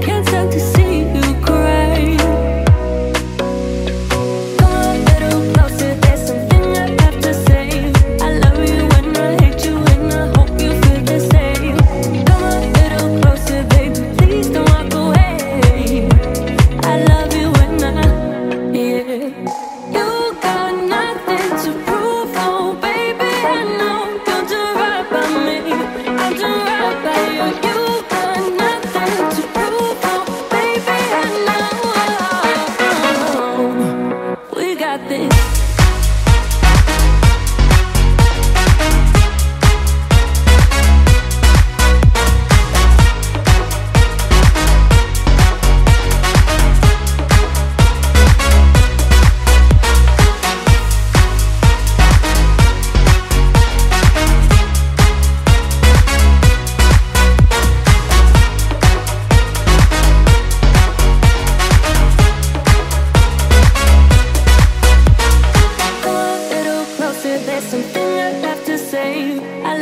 can't this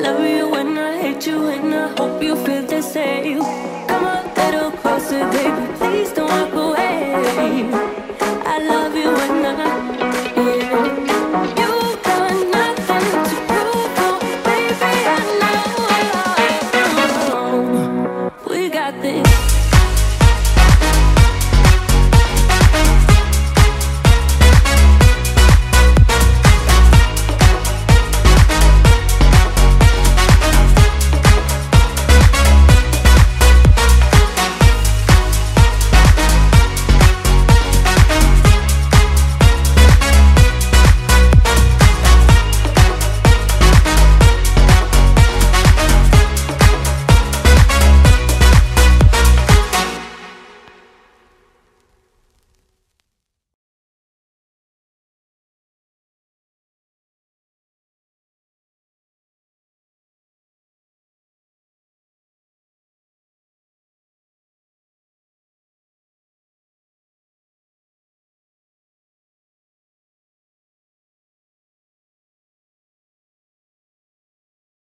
love you and I hate you and I hope you feel the same.